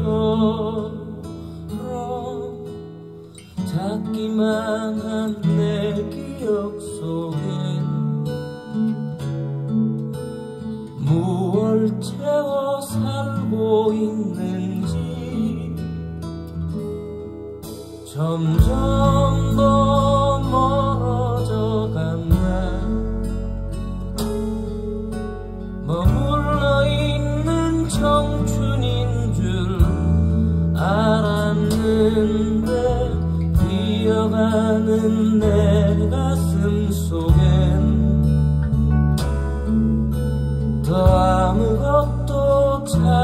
사랑 찾기만 times.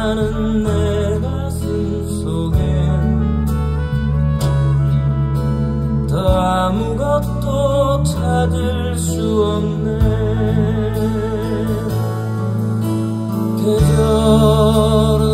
나는 내 가슴 속엔 아무것도 찾을 수 없네. 계절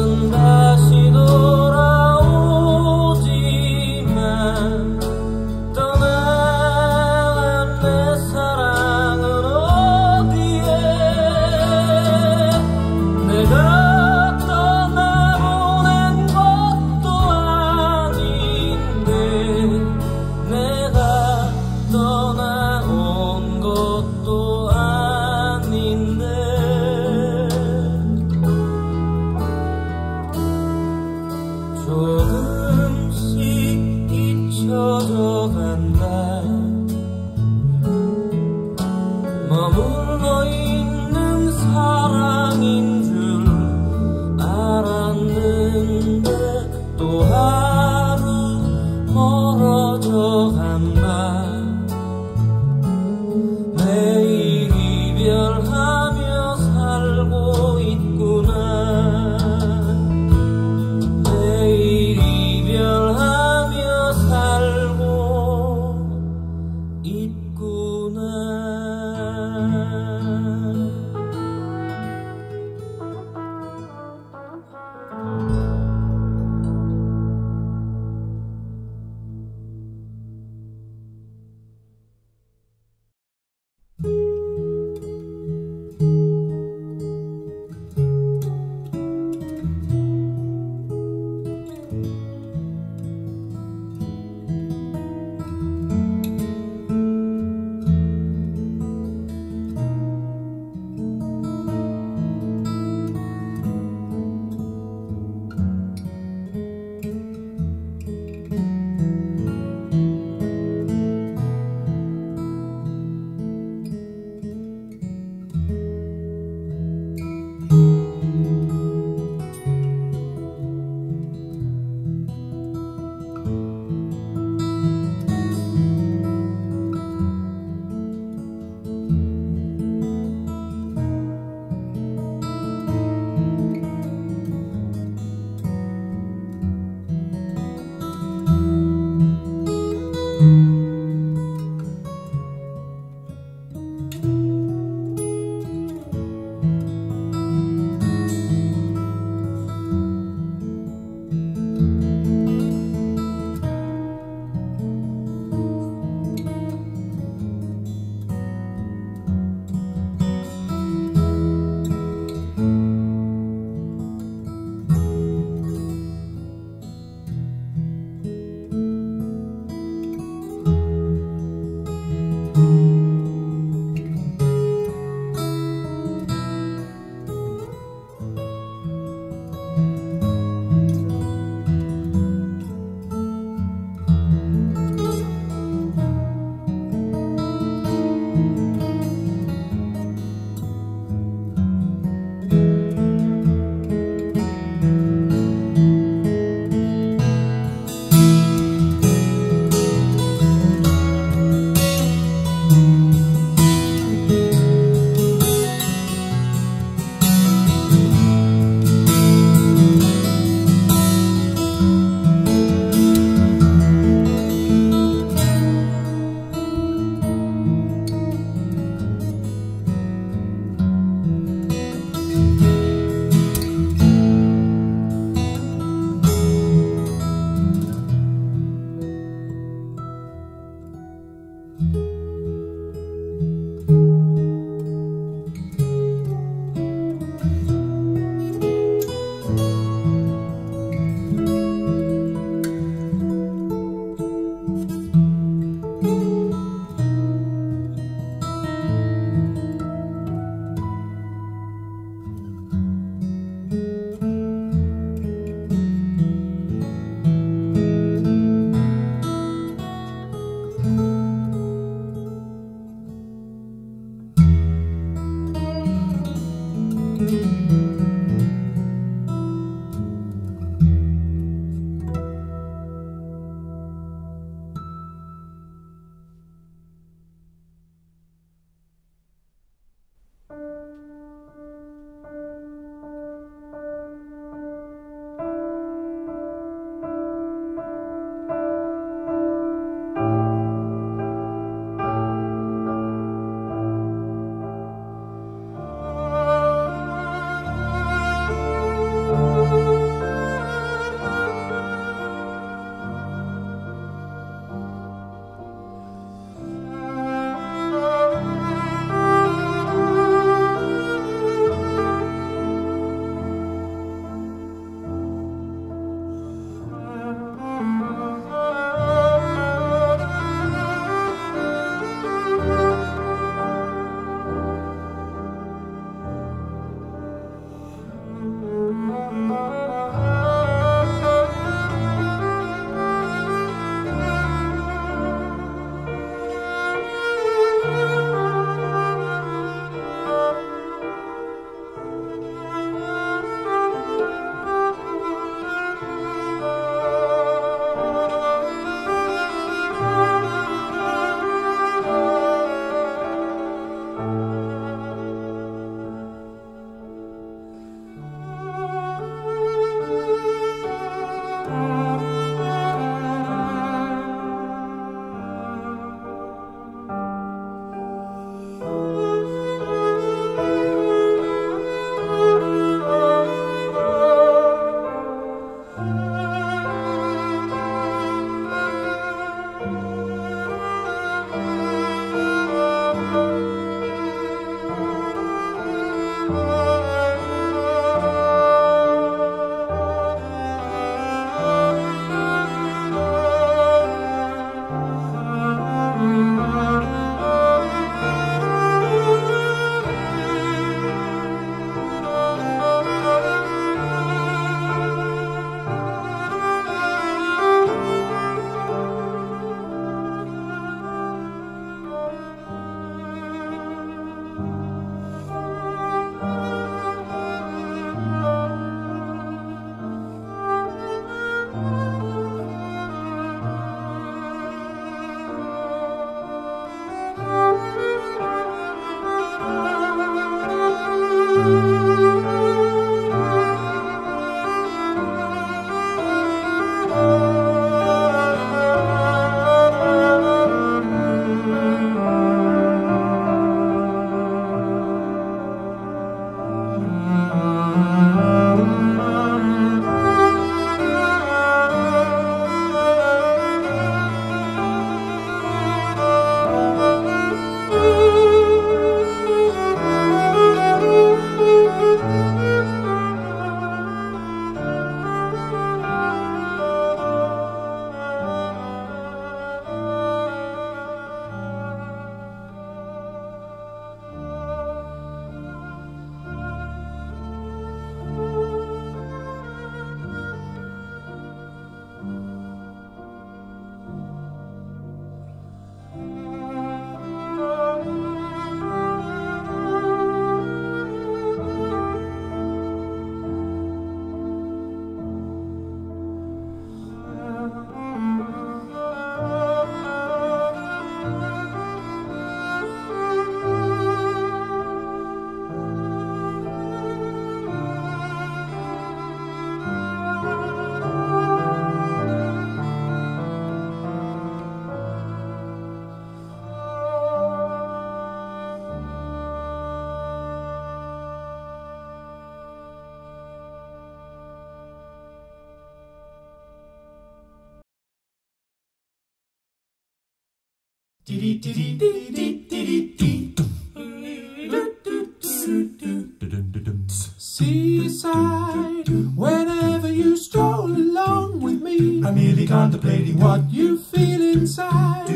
Seaside, whenever you stroll along with me, I'm merely contemplating what you feel inside.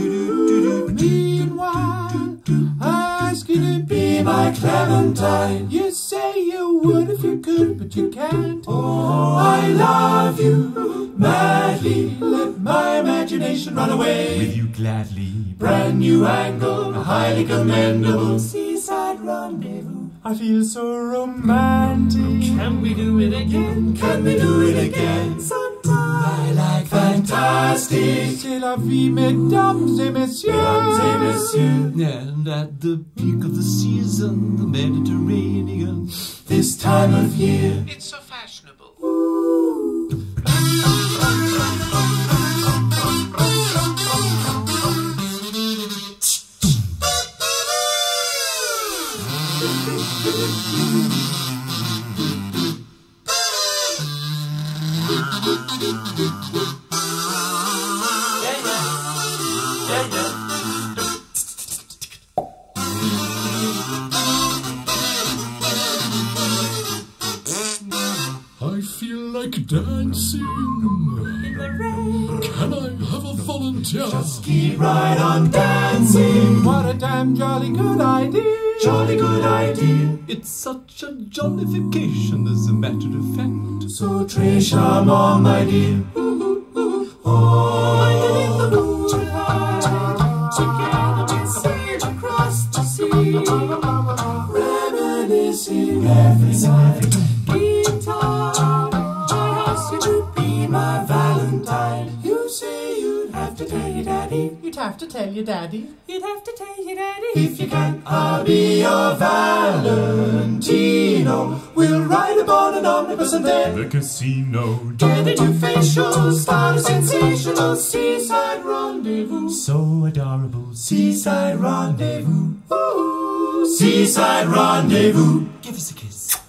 Meanwhile, I ask you to be my Clementine. Brand new angle, a highly commendable seaside rendezvous. I feel so romantic. Can we do it again? Can we do it again? Sometime. I like fantastic. C'est la vie, mesdames et messieurs. Mesdames et messieurs. And at the peak of the season, the Mediterranean. This time of year. It's so I feel like dancing. In the rain. Can I have a volunteer? Ski ride on dancing. What a damn jolly good idea. Jolly good idea. Such a jollification, as a matter of fact. So charmant, my dear. Oh, underneath the moonlight, together we sail across the sea, reminiscing every night. Guitar, I ask you to be my Valentine. You say you'd have to tell your daddy. You'd have to tell your daddy. You'd have to tell your daddy. If you can, I'll be your Valentino. We'll ride upon an omnibus and then The casino. Get a new facial, start a sensational seaside rendezvous. So adorable. Seaside rendezvous. Ooh, seaside rendezvous. Give us a kiss.